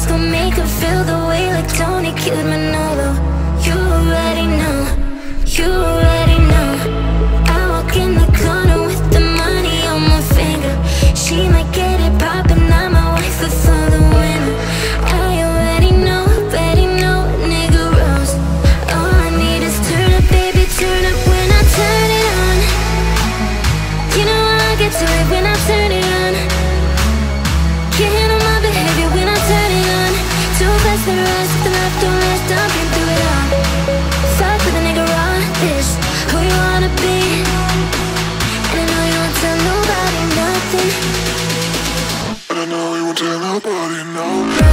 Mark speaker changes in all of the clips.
Speaker 1: Just to make him feel the way like Tony killed Manolo. You already know, you already know. I walk in the corner with the money on my finger. She might get it poppin', I'm my wife before the winter I already know, already know nigga All I need is turn up, baby, turn up when I turn it on. You know I get to it when I turn never left, don't last, through it all with a nigga this, who you wanna be? And I know you won't tell nobody nothing
Speaker 2: And I know you won't tell nobody
Speaker 1: nothing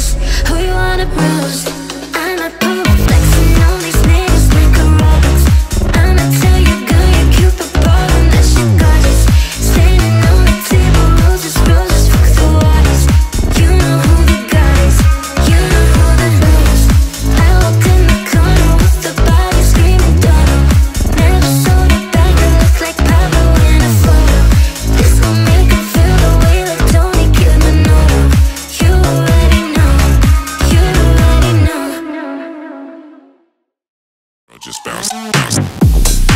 Speaker 1: Who you wanna bruise? I
Speaker 2: just bounce. bounce.